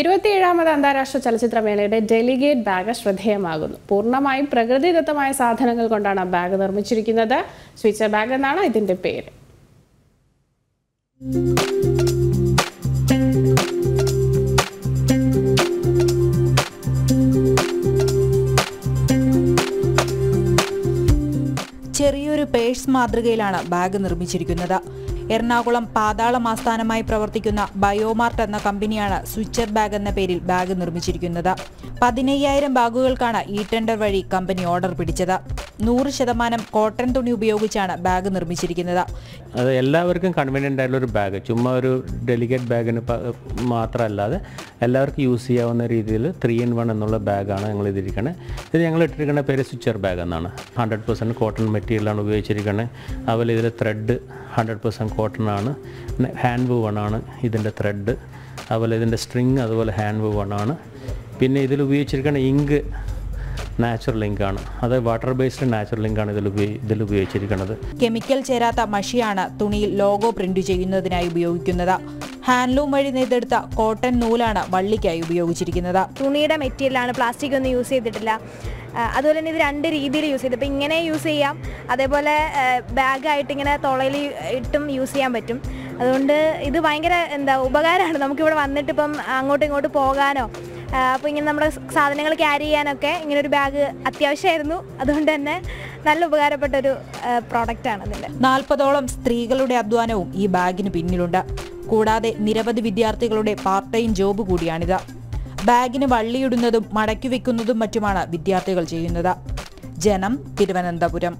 ഇരുപത്തിയേഴാമത് അന്താരാഷ്ട്ര ചലച്ചിത്രമേളയുടെ delegate bag ശ്രദ്ധേയമാകുന്നു. പൂർണമായും പ്രകൃതിദത്തമായ സാധനങ്ങൾ കൊണ്ടാണ് ബാഗ് നിർമ്മിച്ചിരിക്കുന്നത്. സ്വിച്ചർ ബാഗ് എന്നാണ് ഇതിന്റെ പേര്. ചെറിയൊരു പേഴ്സ് മാതൃകയിലാണ് ബാഗ് നിർമ്മിച്ചിരിക്കുന്നത്. എറണാകുളം പാതാളം ആസ്ഥാനമായി പ്രവർത്തിക്കുന്ന ബയോമാർട്ട് എന്ന കമ്പനിയാണ് സ്വിച്ചർ ബാഗ് എന്ന പേരിൽ ബാഗ് നിർമ്മിച്ചിരിക്കുന്നത്. പതിനയ്യായിരം ബാഗുകൾക്കാണ് ഈ ടെൻഡർ വഴി കമ്പനി ഓർഡർ പിടിച്ചത്. നൂറ് ശതമാനം കോട്ടൺ തുണി ഉപയോഗിച്ചാണ് ബാഗ് നിർമ്മിച്ചിരിക്കുന്നത്. അത് എല്ലാവർക്കും കൺവീനിയന്റ് ആയിട്ടുള്ള ഒരു ബാഗ് ചുമ്മാ ഒരു ഡെലിഗേറ്റ് ബാഗിന് മാത്രമല്ലാതെ എല്ലാവർക്കും യൂസ് ചെയ്യാവുന്ന രീതിയിൽ ത്രീ ഇൻ വൺ എന്നുള്ള ബാഗാണ് ഞങ്ങൾ ഇതിരിക്കുന്നത് ഇത് ഞങ്ങൾ ഇട്ടിരിക്കുന്ന പേര് സ്വിച്ചർ ബാഗ് എന്നാണ്. ഹൺഡ്രഡ് പെർസെന്റ് കോട്ടൺ മെറ്റീരിയലാണ് ഉപയോഗിച്ചിരിക്കുന്നത് അതുപോലെ ഇതിൽ ത്രെഡ് ഹൺഡ്രഡ് പെർസെന്റ് കോട്ടൺ ആണ്. ഹാൻഡ് വൂവൺ ആണ് ഇതിന്റെ ത്രെഡ് അതുപോലെ ഇതിന്റെ സ്ട്രിങ് അതുപോലെ ഹാൻഡ് വൂവൺ ആണ്. പിന്നെ ഇതിൽ ഉപയോഗിച്ചിരിക്കുന്ന ഇങ്ക് നാച്ചുറൽ ലിങ്കാണ്. അത് വാട്ടർ ബേസ്ഡ് നാച്ചുറൽ ലിങ്കാണ് ഇതിൽ ഇതിൽ ഉപയോഗിച്ചിരിക്കുന്നത്. കെമിക്കൽ ചേരാത്ത മഷിയാണ് തുണിയിൽ ലോഗോ പ്രിന്റ് ചെയ്യുന്നതിനായി ഉപയോഗിക്കുന്നത്. ഹാൻഡ്ലൂം വഴി നെയ്തെടുത്ത കോട്ടൺ നൂലാണ് വള്ളിക്കായി ഉപയോഗിച്ചിരിക്കുന്നത്. തുണിയുടെ മെറ്റീരിയലാണ് പ്ലാസ്റ്റിക് ഒന്നും യൂസ് ചെയ്തിട്ടില്ല. അതുപോലെ തന്നെ ഇത് രണ്ട് രീതിയിൽ യൂസ് ചെയ്ത്. ഇപ്പം ഇങ്ങനെ യൂസ് ചെയ്യാം. അതേപോലെ ബാഗായിട്ട് ഇങ്ങനെ തുളയിൽ ഇട്ടും യൂസ് ചെയ്യാൻ പറ്റും. അതുകൊണ്ട് ഇത് ഭയങ്കര എന്താ ഉപകാരമാണ്. നമുക്കിവിടെ വന്നിട്ട് ഇപ്പം അങ്ങോട്ടും ഇങ്ങോട്ടും പോകാനോ അപ്പോൾ ഇങ്ങനെ നമ്മുടെ സാധനങ്ങൾ ക്യാരി ചെയ്യാനൊക്കെ ഇങ്ങനെ ഒരു ബാഗ് അത്യാവശ്യമായിരുന്നു. അതുകൊണ്ട് തന്നെ നല്ല ഉപകാരപ്പെട്ട ഒരു പ്രോഡക്റ്റാണ് ഇതിന്റെ നാൽപ്പതോളം സ്ത്രീകളുടെ അധ്വാനവും ഈ ബാഗിന് പിന്നിലുണ്ട്. കൂടാതെ നിരവധി വിദ്യാർത്ഥികളുടെ പാർട്ട് ടൈം ജോബ് കൂടിയാണിത്. ബാഗിന് വള്ളിയിടുന്നതും മടക്കി വെക്കുന്നതും മറ്റുമാണ് വിദ്യാർത്ഥികൾ ചെയ്യുന്നത്. ജനം തിരുവനന്തപുരം.